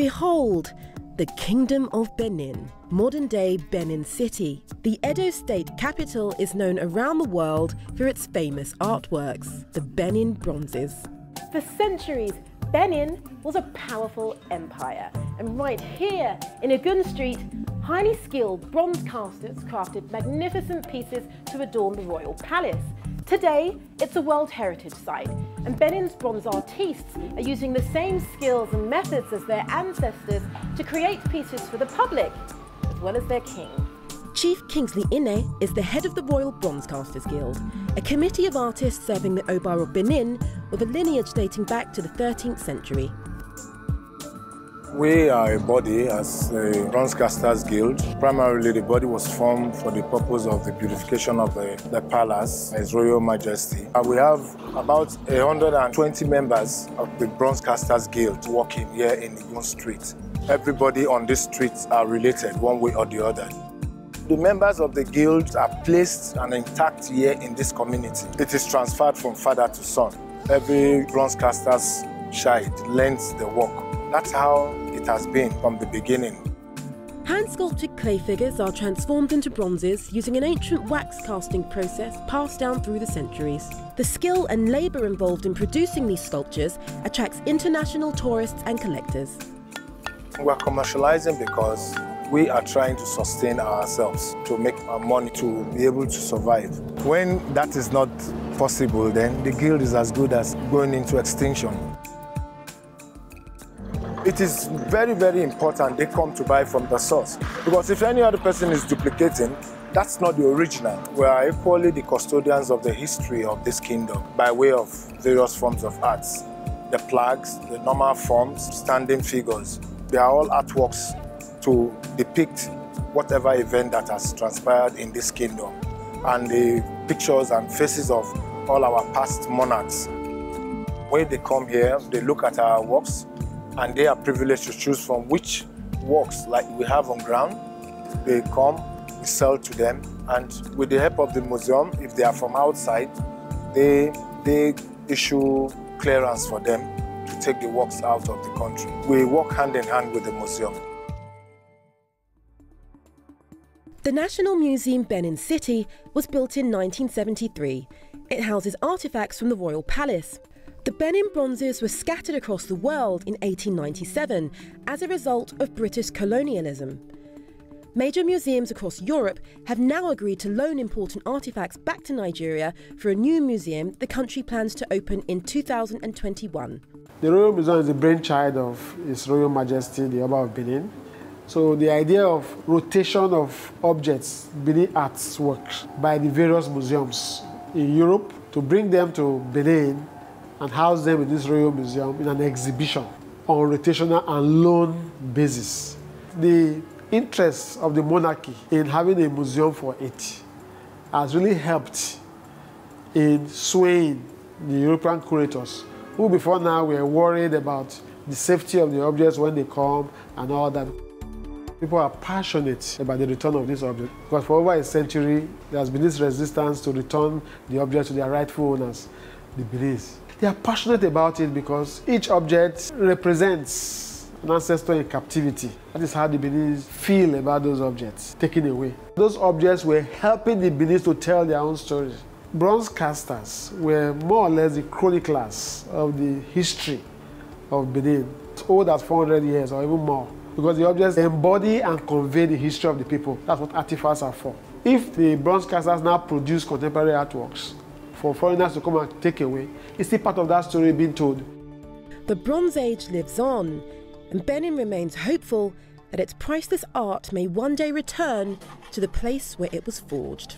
Behold, the Kingdom of Benin, modern day Benin City. The Edo State capital is known around the world for its famous artworks, the Benin Bronzes. For centuries, Benin was a powerful empire, and right here in Igun Street, highly skilled bronze casters crafted magnificent pieces to adorn the royal palace. Today, it's a World Heritage Site, and Benin's bronze artistes are using the same skills and methods as their ancestors to create pieces for the public, as well as their king. Chief Kingsley Ine is the head of the Royal Bronze Casters Guild, a committee of artists serving the Oba of Benin with a lineage dating back to the 13th century. We are a body as the Bronze Casters Guild. Primarily, the body was formed for the purpose of the beautification of the, the palace, His Royal Majesty. Uh, we have about 120 members of the Bronze Casters Guild working here in Igun Street. Everybody on this street are related one way or the other. The members of the guild are placed and intact here in this community. It is transferred from father to son. Every bronze caster's child learns the work. That's how it has been from the beginning. Hand sculpted clay figures are transformed into bronzes using an ancient wax casting process passed down through the centuries. The skill and labour involved in producing these sculptures attracts international tourists and collectors. We're commercializing because we are trying to sustain ourselves, to make our money, to be able to survive. When that is not possible, then the guild is as good as going into extinction. It is very, very important they come to buy from the source. Because if any other person is duplicating, that's not the original. We are equally the custodians of the history of this kingdom by way of various forms of arts. The plaques, the normal forms, standing figures, they are all artworks to depict whatever event that has transpired in this kingdom. And the pictures and faces of all our past monarchs. When they come here, they look at our works, and they are privileged to choose from which works like we have on ground. They come, we sell to them, and with the help of the museum, if they are from outside, they, they issue clearance for them to take the works out of the country. We work hand in hand with the museum. The National Museum Benin City was built in 1973. It houses artifacts from the royal palace. The Benin bronzes were scattered across the world in 1897 as a result of British colonialism. Major museums across Europe have now agreed to loan important artifacts back to Nigeria for a new museum the country plans to open in 2021. The Royal Museum is the brainchild of His Royal Majesty, the Oba of Benin. So the idea of rotation of objects, Benin arts work by the various museums in Europe to bring them to Benin and house them in this Royal Museum in an exhibition on rotational and loan basis. The interest of the monarchy in having a museum for it has really helped in swaying the European curators, who before now were worried about the safety of the objects when they come and all that. People are passionate about the return of this object because for over a century there has been this resistance to return the object to their rightful owners, the Benis. They are passionate about it because each object represents an ancestor in captivity. That is how the Benis feel about those objects taken away. Those objects were helping the Benis to tell their own stories. Bronze casters were more or less the chroniclers of the history of Benin. It's old as 400 years or even more because the objects embody and convey the history of the people. That's what artifacts are for. If the bronze casters now produce contemporary artworks for foreigners to come and take away, it's still part of that story being told. The Bronze Age lives on, and Benin remains hopeful that its priceless art may one day return to the place where it was forged.